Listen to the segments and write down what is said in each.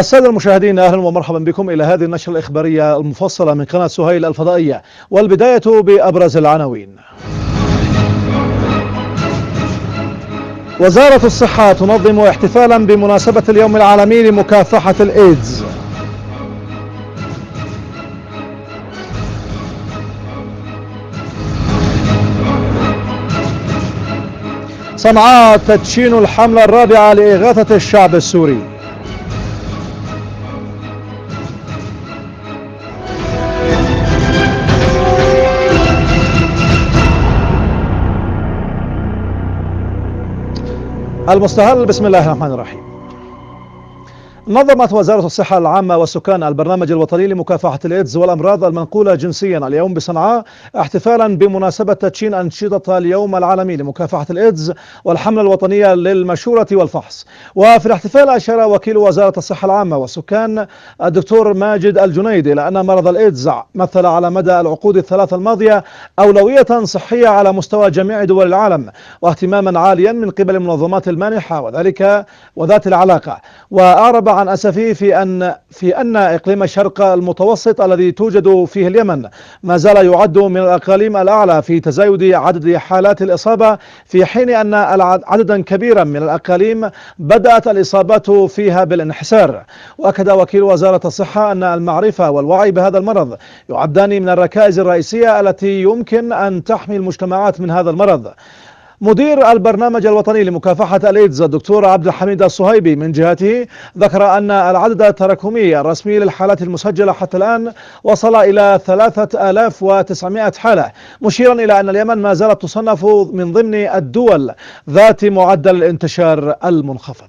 السادة المشاهدين أهلا ومرحبا بكم إلى هذه النشرة الإخبارية المفصلة من قناة سهيل الفضائية. والبداية بأبرز العناوين. وزارة الصحة تنظم احتفالا بمناسبة اليوم العالمي لمكافحة الإيدز. صنعاء تدشين الحملة الرابعة لإغاثة الشعب السوري. المستهل. بسم الله الرحمن الرحيم. نظمت وزارة الصحة العامة والسكان البرنامج الوطني لمكافحة الإيدز والأمراض المنقولة جنسيا اليوم بصنعاء احتفالا بمناسبة تدشين أنشطة اليوم العالمي لمكافحة الإيدز والحملة الوطنية للمشورة والفحص. وفي الاحتفال أشار وكيل وزارة الصحة العامة والسكان الدكتور ماجد الجنيدي إلى أن مرض الإيدز مثل على مدى العقود الثلاثة الماضية أولوية صحية على مستوى جميع دول العالم واهتماما عاليا من قبل المنظمات المانحة وذلك وذات العلاقة. وأعرب عن أسفه في أن في أن إقليم الشرق المتوسط الذي توجد فيه اليمن ما زال يعد من الأقاليم الأعلى في تزايد عدد حالات الإصابة في حين أن عددا كبيرا من الأقاليم بدأت الإصابات فيها بالانحسار. وأكد وكيل وزارة الصحة أن المعرفة والوعي بهذا المرض يعدان من الركائز الرئيسية التي يمكن أن تحمي المجتمعات من هذا المرض. مدير البرنامج الوطني لمكافحة الإيدز الدكتور عبد الحميد الصهيبي من جهته ذكر أن العدد التراكمي الرسمي للحالات المسجلة حتى الآن وصل إلى 3900 حالة مشيرا إلى أن اليمن ما زالت تصنف من ضمن الدول ذات معدل الانتشار المنخفض.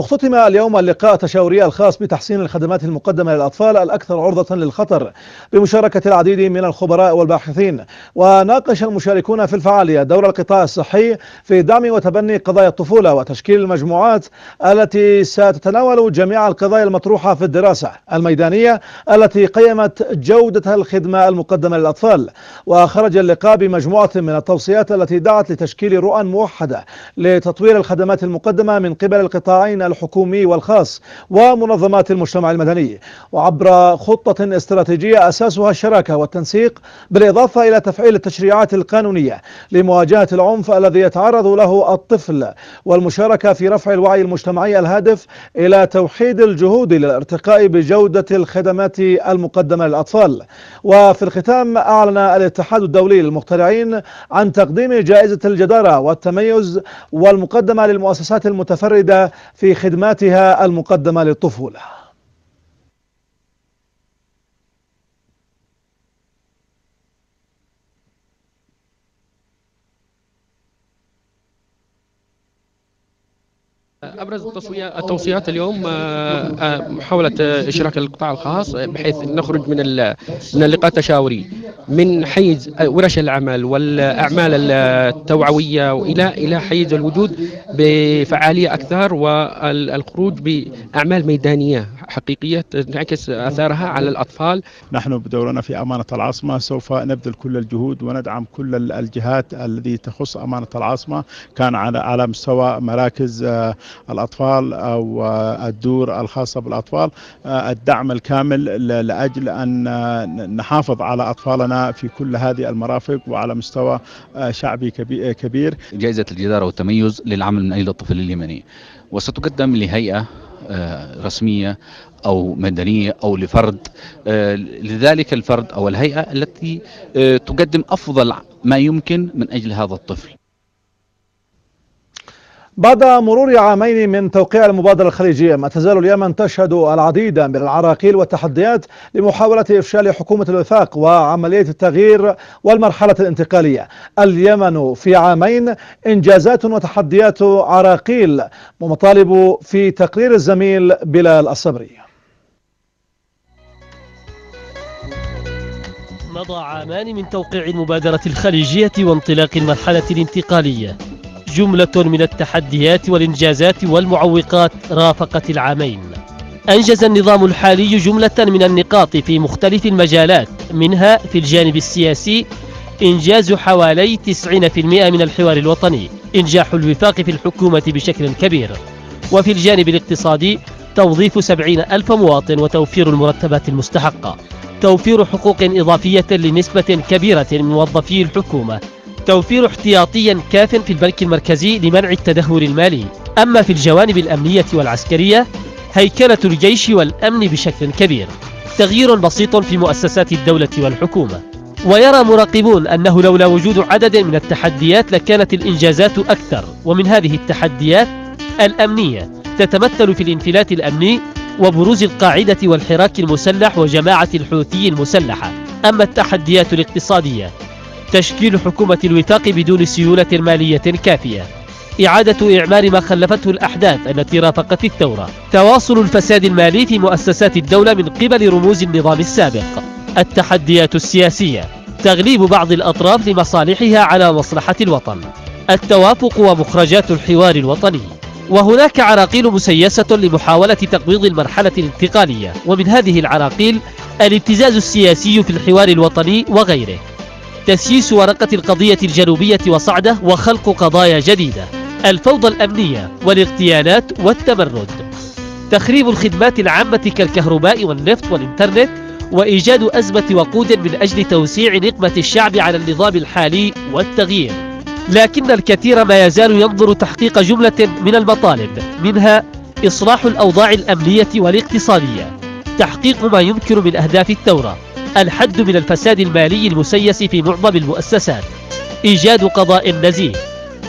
اختتم اليوم اللقاء التشاوري الخاص بتحسين الخدمات المقدمة للأطفال الأكثر عرضة للخطر بمشاركة العديد من الخبراء والباحثين. وناقش المشاركون في الفعالية دور القطاع الصحي في دعم وتبني قضايا الطفولة وتشكيل المجموعات التي ستتناول جميع القضايا المطروحة في الدراسة الميدانية التي قيمت جودة الخدمة المقدمة للأطفال. وخرج اللقاء بمجموعة من التوصيات التي دعت لتشكيل رؤى موحدة لتطوير الخدمات المقدمة من قبل القطاعين الحكومي والخاص ومنظمات المجتمع المدني. وعبر خطة استراتيجية أساسها الشراكة والتنسيق بالإضافة إلى تفعيل التشريعات القانونية لمواجهة العنف الذي يتعرض له الطفل والمشاركة في رفع الوعي المجتمعي الهادف إلى توحيد الجهود للارتقاء بجودة الخدمات المقدمة للأطفال. وفي الختام أعلن الاتحاد الدولي للمخترعين عن تقديم جائزة الجدارة والتميز والمقدمة للمؤسسات المتفردة في خدماتها المقدمة للطفولة. أبرز التوصيات اليوم محاوله إشراك القطاع الخاص بحيث نخرج من من اللقاء التشاوري من حيز ورش العمل والأعمال التوعوية وإلى إلى حيز الوجود بفعالية أكثر والخروج بأعمال ميدانية. حقيقية تنعكس آثارها على الأطفال. نحن بدورنا في أمانة العاصمة سوف نبذل كل الجهود وندعم كل الجهات التي تخص أمانة العاصمة كان على على مستوى مراكز الأطفال أو الدور الخاصة بالأطفال. الدعم الكامل لأجل أن نحافظ على أطفالنا في كل هذه المرافق وعلى مستوى شعبي كبير. جائزة الجدارة والتميز للعمل من أجل الطفل اليمني. وستقدم لهيئة رسمية أو مدنية أو لفرد. لذلك الفرد أو الهيئة التي تقدم أفضل ما يمكن من أجل هذا الطفل. بعد مرور عامين من توقيع المبادرة الخليجية ما تزال اليمن تشهد العديد من العراقيل والتحديات لمحاولة إفشال حكومة الوفاق وعملية التغيير والمرحلة الانتقالية. اليمن في عامين إنجازات وتحديات عراقيل ومطالب في تقرير الزميل بلال الصبري. مضى عامان من توقيع المبادرة الخليجية وانطلاق المرحلة الانتقالية. جملة من التحديات والإنجازات والمعوقات رافقت العامين. أنجز النظام الحالي جملة من النقاط في مختلف المجالات منها في الجانب السياسي إنجاز حوالي 90% من الحوار الوطني إنجاح الوفاق في الحكومة بشكل كبير. وفي الجانب الاقتصادي توظيف سبعين ألف مواطن وتوفير المرتبات المستحقة توفير حقوق إضافية لنسبة كبيرة من موظفي الحكومة. توفير احتياطيا كاف في البنك المركزي لمنع التدهور المالي. أما في الجوانب الأمنية والعسكرية هيكلة الجيش والأمن بشكل كبير. تغيير بسيط في مؤسسات الدولة والحكومة. ويرى مراقبون أنه لولا وجود عدد من التحديات لكانت الإنجازات أكثر. ومن هذه التحديات الأمنية تتمثل في الانفلات الأمني وبروز القاعدة والحراك المسلح وجماعة الحوثي المسلحة. أما التحديات الاقتصادية تشكيل حكومة الوفاق بدون سيولة مالية كافية. إعادة إعمار ما خلفته الأحداث التي رافقت الثورة. تواصل الفساد المالي في مؤسسات الدولة من قبل رموز النظام السابق. التحديات السياسية. تغليب بعض الأطراف لمصالحها على مصلحة الوطن. التوافق ومخرجات الحوار الوطني. وهناك عراقيل مسيسة لمحاولة تقويض المرحلة الانتقالية. ومن هذه العراقيل الابتزاز السياسي في الحوار الوطني وغيره. تسييس ورقة القضية الجنوبية وصعدة وخلق قضايا جديدة. الفوضى الأمنية والاغتيالات والتمرد. تخريب الخدمات العامة كالكهرباء والنفط والإنترنت وإيجاد أزمة وقود من أجل توسيع نقمة الشعب على النظام الحالي والتغيير. لكن الكثير ما يزال ينظر تحقيق جملة من المطالب منها إصلاح الأوضاع الأمنية والاقتصادية. تحقيق ما يمكن من أهداف الثورة. الحد من الفساد المالي المسيس في معظم المؤسسات. إيجاد قضاء نزيه.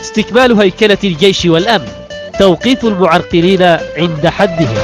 استكمال هيكلة الجيش والأمن. توقيف المعرقلين عند حدهم.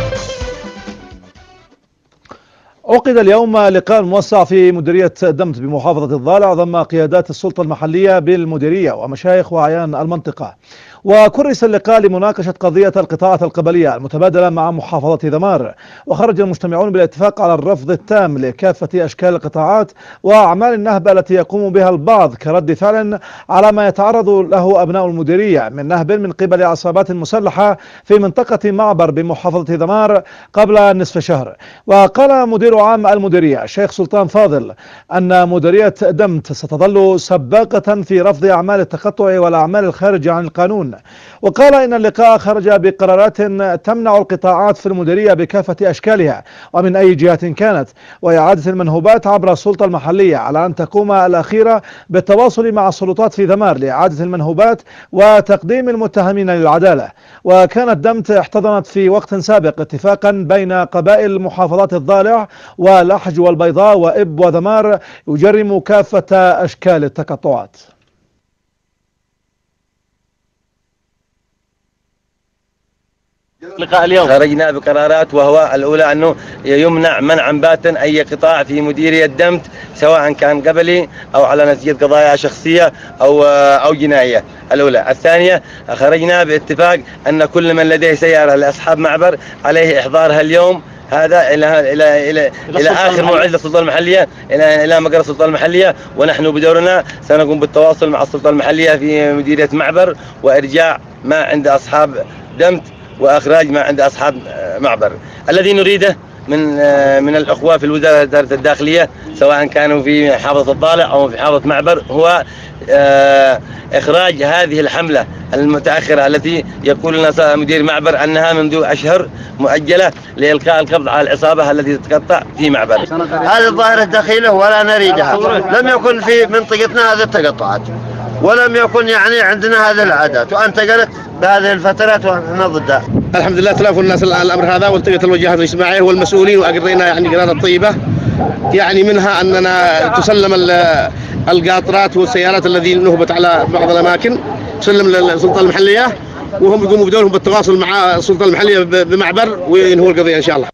عقد اليوم لقاء موسع في مديرية دمت بمحافظة الضالع ضم قيادات السلطة المحلية بالمديرية ومشايخ وأعيان المنطقة. وكرس اللقاء لمناقشة قضية القطاعات القبلية المتبادلة مع محافظة ذمار وخرج المجتمعون بالاتفاق على الرفض التام لكافة أشكال القطاعات وأعمال النهب التي يقوم بها البعض كرد فعل على ما يتعرض له أبناء المديرية من نهب من قبل عصابات مسلحة في منطقة معبر بمحافظة ذمار قبل نصف شهر. وقال مدير عام المديرية الشيخ سلطان فاضل أن مديرية دمت ستظل سباقة في رفض أعمال التقطع والأعمال الخارجة عن القانون. وقال إن اللقاء خرج بقرارات تمنع القطاعات في المديرية بكافة أشكالها ومن أي جهة كانت وإعادة المنهوبات عبر السلطة المحلية على أن تقوم الأخيرة بالتواصل مع السلطات في ذمار لإعادة المنهوبات وتقديم المتهمين للعدالة. وكانت دمت احتضنت في وقت سابق اتفاقا بين قبائل محافظات الضالع والأحج والبيضاء وإب وذمار يجرم كافة أشكال التقطعات. لقاء اليوم. خرجنا بقرارات وهو الأولى أنه يمنع منعا باتا أي قطاع في مديرية دمت سواء كان قبلي أو على نتيجة قضايا شخصية أو أو جنائية. الأولى. الثانية خرجنا باتفاق أن كل من لديه سيارة لأصحاب معبر عليه إحضارها اليوم. هذا إلى إلى إلى إلى آخر موعد للسلطة المحلية. إلى إلى مقر السلطة المحلية. ونحن بدورنا سنقوم بالتواصل مع السلطة المحلية في مديرية معبر وإرجاع ما عند أصحاب دمت. وإخراج ما عند أصحاب معبر الذي نريده من من الأخوة في الوزارة الداخلية سواء كانوا في محافظه الضالع أو في محافظه معبر هو إخراج هذه الحملة المتأخرة التي يقول لنا مدير معبر أنها منذ أشهر مؤجلة لإلقاء القبض على العصابه التي تتقطع في معبر. هذه الظاهرة دخيله ولا نريدها، لم يكن في منطقتنا هذه التقطعات. ولم يكن يعني عندنا هذه العادات وأنت قلت بهذه الفترات ونحن ضدها. الحمد لله تلافوا الناس الأمر هذا والتقت الوجهات الاجتماعيه والمسؤولين وأقرينا يعني قرارات طيبة يعني منها أننا تسلم القاطرات والسيارات الذي نهبت على بعض الأماكن تسلم للسلطة المحلية وهم يقوموا بدورهم بالتواصل مع السلطه المحلية بمعبر وينهوا القضية إن شاء الله.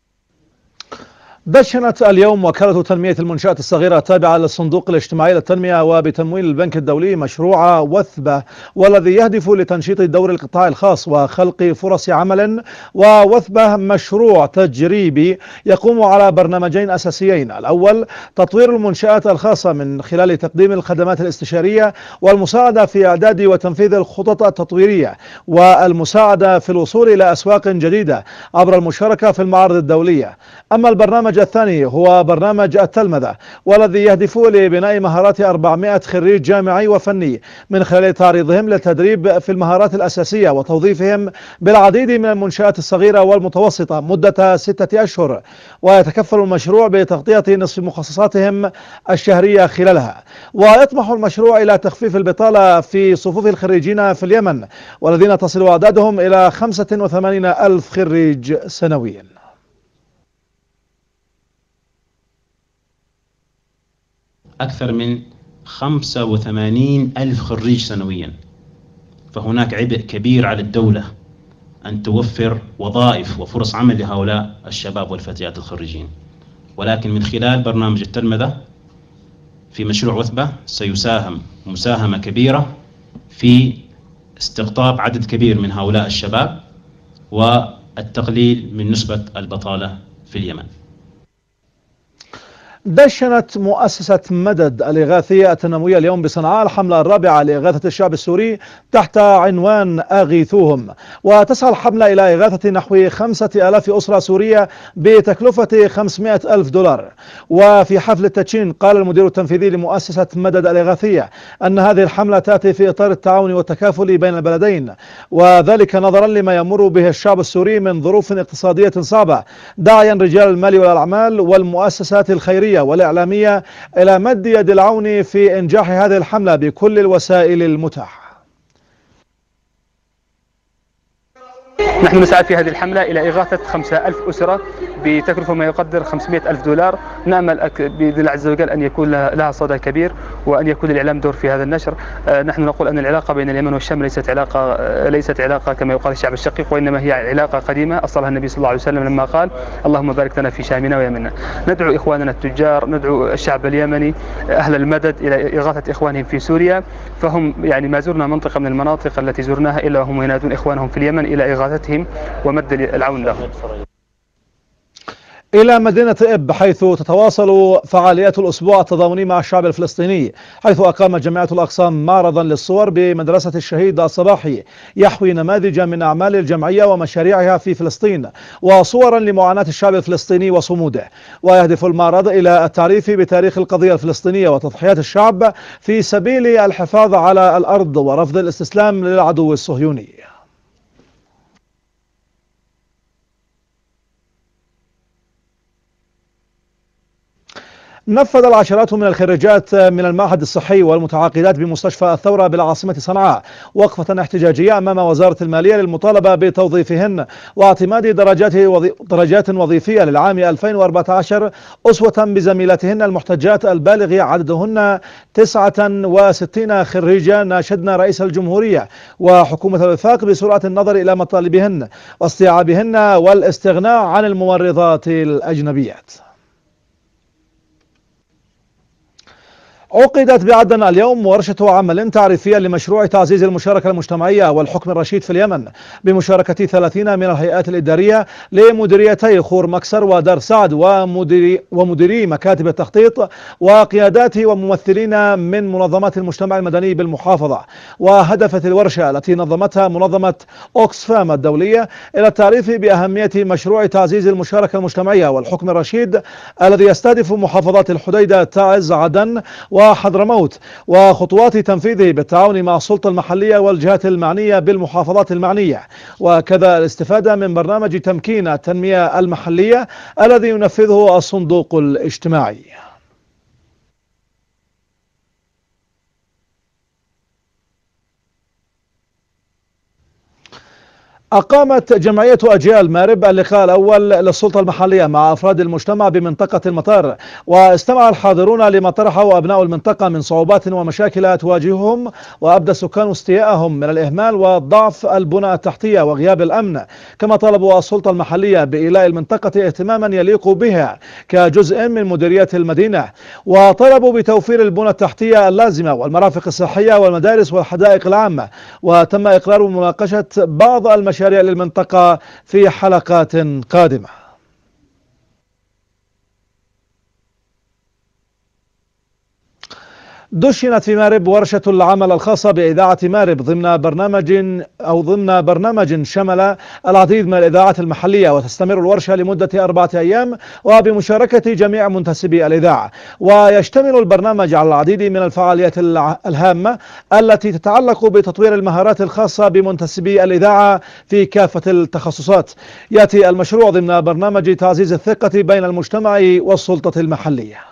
دشنت اليوم وكالة تنمية المنشآت الصغيرة التابعة للصندوق الاجتماعي للتنمية وبتمويل البنك الدولي مشروع وثبة والذي يهدف لتنشيط دور القطاع الخاص وخلق فرص عمل ووثبة مشروع تجريبي يقوم على برنامجين أساسيين. الأول تطوير المنشآت الخاصة من خلال تقديم الخدمات الاستشارية والمساعدة في إعداد وتنفيذ الخطط التطويرية والمساعدة في الوصول إلى أسواق جديدة عبر المشاركة في المعارض الدولية. أما البرنامج الثاني هو برنامج التلمذة والذي يهدف لبناء مهارات 400 خريج جامعي وفني من خلال تعريضهم للتدريب في المهارات الأساسية وتوظيفهم بالعديد من المنشآت الصغيرة والمتوسطة مدة ستة أشهر ويتكفل المشروع بتغطية نصف مخصصاتهم الشهرية خلالها. ويطمح المشروع إلى تخفيف البطالة في صفوف الخريجين في اليمن والذين تصل أعدادهم إلى 85 ألف خريج سنويا. أكثر من 85 ألف خريج سنويا. فهناك عبء كبير على الدولة أن توفر وظائف وفرص عمل لهؤلاء الشباب والفتيات الخريجين. ولكن من خلال برنامج التلمذة في مشروع وثبة سيساهم مساهمة كبيرة في استقطاب عدد كبير من هؤلاء الشباب والتقليل من نسبة البطالة في اليمن. دشنت مؤسسة مدد الإغاثية التنموية اليوم بصنعاء الحملة الرابعة لإغاثة الشعب السوري تحت عنوان أغيثوهم. وتسعى الحملة إلى إغاثة نحو خمسة ألاف أسرة سورية بتكلفة 500 ألف دولار. وفي حفل التدشين قال المدير التنفيذي لمؤسسة مدد الإغاثية أن هذه الحملة تأتي في إطار التعاون والتكافل بين البلدين وذلك نظرا لما يمر به الشعب السوري من ظروف اقتصادية صعبة. داعيا رجال المال والأعمال والمؤسسات الخيرية والإعلامية إلى مد يد العون في إنجاح هذه الحملة بكل الوسائل المتاحة. نحن نسعى في هذه الحملة إلى إغاثة 5000 أسرة بتكلفة ما يقدر 500 ألف دولار. نأمل بإذن الله عز وجل أن يكون لها صدى كبير وأن يكون الإعلام دور في هذا النشر. نحن نقول أن العلاقة بين اليمن والشام ليست علاقة ليست علاقة كما يقال الشعب الشقيق وإنما هي علاقة قديمة. أصلها النبي صلى الله عليه وسلم لما قال اللهم بارك لنا في شامنا ويمننا. ندعو إخواننا التجار ندعو الشعب اليمني أهل المدد إلى إغاثة إخوانهم في سوريا. فهم يعني ما زرنا منطقة من المناطق التي زرناها إلا وهم ينادون إخوانهم في اليمن إلى إغاثتهم ومد العون لهم. إلى مدينة إب حيث تتواصل فعاليات الأسبوع التضامني مع الشعب الفلسطيني حيث أقامت جمعية الأقسام معرضا للصور بمدرسة الشهيد الصباحي يحوي نماذج من أعمال الجمعية ومشاريعها في فلسطين وصورا لمعاناة الشعب الفلسطيني وصموده. ويهدف المعرض إلى التعريف بتاريخ القضية الفلسطينية وتضحيات الشعب في سبيل الحفاظ على الأرض ورفض الاستسلام للعدو الصهيوني. نفذ العشرات من الخريجات من المعهد الصحي والمتعاقدات بمستشفى الثورة بالعاصمة صنعاء. وقفة احتجاجية أمام وزارة المالية للمطالبة بتوظيفهن واعتماد درجات وظي... درجات وظيفية للعام 2014 أسوة بزميلاتهن المحتجات البالغ عددهن 69 خريجا ناشدن رئيس الجمهورية وحكومة الوفاق بسرعة النظر إلى مطالبهن واستيعابهن والاستغناء عن الممرضات الأجنبيات. عقدت بعدن اليوم ورشة عمل تعريفية لمشروع تعزيز المشاركة المجتمعية والحكم الرشيد في اليمن بمشاركة 30 من الهيئات الإدارية لمديريتي خور مكسر ودار سعد ومديري, ومديري مكاتب التخطيط وقيادات وممثلين من منظمات المجتمع المدني بالمحافظة. وهدفت الورشة التي نظمتها منظمة أوكسفام الدولية إلى التعريف بأهمية مشروع تعزيز المشاركة المجتمعية والحكم الرشيد الذي يستهدف محافظات الحديدة تعز عدن وحضرموت وخطوات تنفيذه بالتعاون مع السلطة المحلية والجهات المعنية بالمحافظات المعنية. وكذا الاستفادة من برنامج تمكين التنمية المحلية الذي ينفذه الصندوق الاجتماعي. أقامت جمعية أجيال مارب اللقاء الأول للسلطة المحلية مع أفراد المجتمع بمنطقة المطار واستمع الحاضرون لما طرحه أبناء المنطقة من صعوبات ومشاكل تواجههم وأبدى السكان استياءهم من الإهمال وضعف البنى التحتية وغياب الأمن. كما طلبوا السلطة المحلية بإيلاء المنطقة اهتماما يليق بها كجزء من مديرية المدينة وطلبوا بتوفير البنى التحتية اللازمة والمرافق الصحية والمدارس والحدائق العامة. وتم إقرار مناقشة بعض المشاكل المشاريع للمنطقة في حلقات قادمة. دشنت في مارب ورشة العمل الخاصة بإذاعة مارب ضمن برنامج أو ضمن برنامج شمل العديد من الإذاعات المحلية وتستمر الورشة لمدة أربعة أيام وبمشاركة جميع منتسبي الإذاعة. ويشتمل البرنامج على العديد من الفعاليات الهامة التي تتعلق بتطوير المهارات الخاصة بمنتسبي الإذاعة في كافة التخصصات. يأتي المشروع ضمن برنامج تعزيز الثقة بين المجتمع والسلطة المحلية.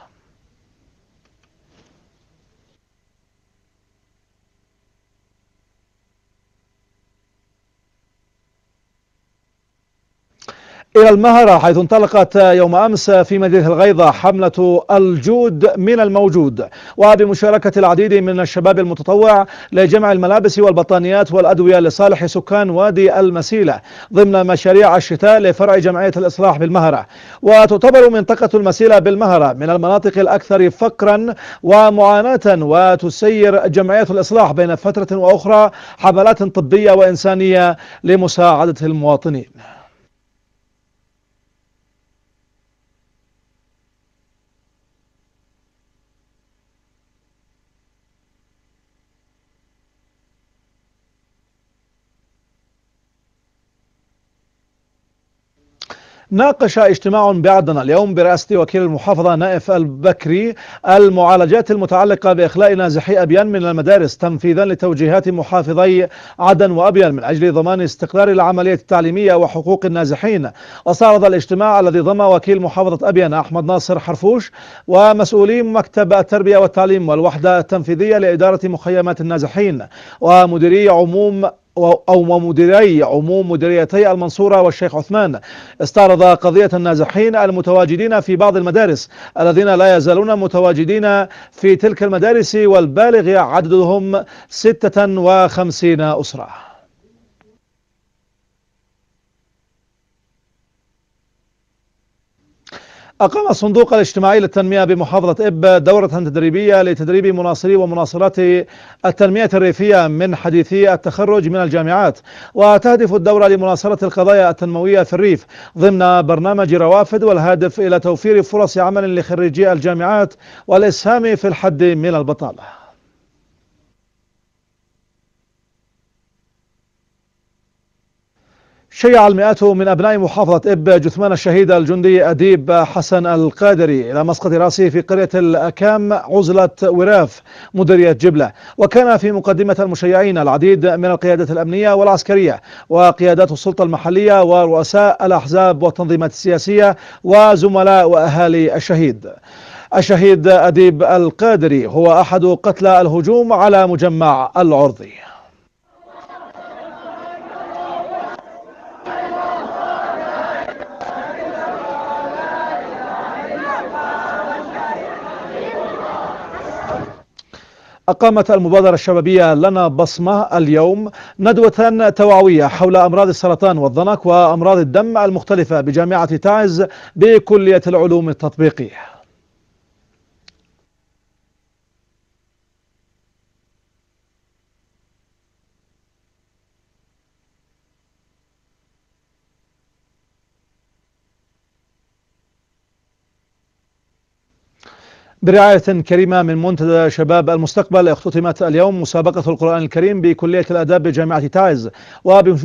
إلى المهرة حيث انطلقت يوم أمس في مدينة الغيضة حملة الجود من الموجود. وبمشاركة العديد من الشباب المتطوع لجمع الملابس والبطانيات والأدوية لصالح سكان وادي المسيلة ضمن مشاريع الشتاء لفرع جمعية الإصلاح بالمهرة. وتعتبر منطقة المسيلة بالمهرة من المناطق الأكثر فقرا ومعاناة وتسير جمعية الإصلاح بين فترة وأخرى حملات طبية وإنسانية لمساعدة المواطنين. ناقش اجتماع بعدنا اليوم برئاسة وكيل المحافظة نائف البكري المعالجات المتعلقة بإخلاء نازحي أبيان من المدارس تنفيذا لتوجيهات محافظي عدن وأبيان من أجل ضمان استقرار العملية التعليمية وحقوق النازحين. وصارد الاجتماع الذي ضم وكيل محافظة أبيان أحمد ناصر حرفوش ومسؤولي مكتب التربية والتعليم والوحدة التنفيذية لإدارة مخيمات النازحين ومديري عموم أو مديري عموم مديريتي المنصورة والشيخ عثمان. استعرض قضية النازحين المتواجدين في بعض المدارس الذين لا يزالون متواجدين في تلك المدارس والبالغ عددهم 56 أسرة. أقام الصندوق الاجتماعي للتنمية بمحافظة إب دورة تدريبية لتدريب مناصري ومناصرات التنمية الريفية من حديثي التخرج من الجامعات. وتهدف الدورة لمناصرة القضايا التنموية في الريف ضمن برنامج روافد والهادف إلى توفير فرص عمل لخريجي الجامعات والإسهام في الحد من البطالة. شيع المئات من أبناء محافظة إب جثمان الشهيد الجندي أديب حسن القادري إلى مسقط رأسه في قرية الأكام عزلة وراف مديرية جبلة. وكان في مقدمة المشيعين العديد من القيادات الأمنية والعسكرية وقيادات السلطة المحلية ورؤساء الأحزاب والتنظيمات السياسية وزملاء وأهالي الشهيد. الشهيد أديب القادري هو أحد قتلى الهجوم على مجمع العرضي. أقامت المبادرة الشبابية لنا بصمة اليوم ندوة توعوية حول أمراض السرطان والضنك وأمراض الدم المختلفة بجامعة تعز بكلية العلوم التطبيقية. برعاية كريمة من منتدى شباب المستقبل اختتمت اليوم مسابقة القرآن الكريم بكلية الآداب بجامعة تعز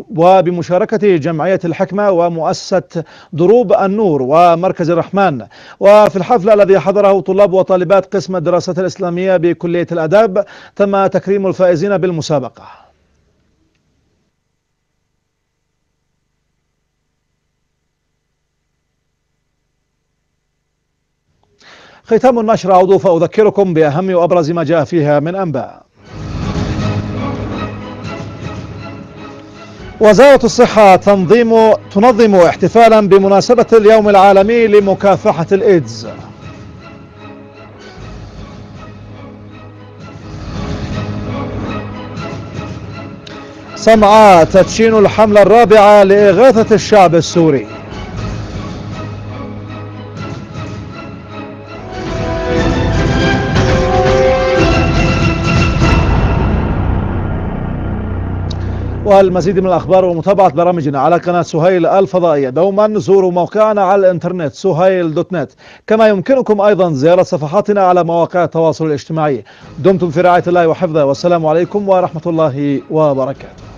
وبمشاركة جمعية الحكمة ومؤسسة دروب النور ومركز الرحمن. وفي الحفل الذي حضره طلاب وطالبات قسم الدراسات الإسلامية بكلية الآداب تم تكريم الفائزين بالمسابقة. ختام النشر أعود فأذكركم بأهم وأبرز ما جاء فيها من أنباء. وزارة الصحة تنظيم تنظم احتفالا بمناسبة اليوم العالمي لمكافحة الإيدز. صنعاء تدشين الحملة الرابعة لإغاثة الشعب السوري. والمزيد من الأخبار ومتابعة برامجنا على قناة سهيل الفضائية. دوما زوروا موقعنا على الإنترنت سهيل دوت نت. كما يمكنكم أيضا زيارة صفحاتنا على مواقع التواصل الاجتماعي. دمتم في رعاية الله وحفظه. والسلام عليكم ورحمة الله وبركاته.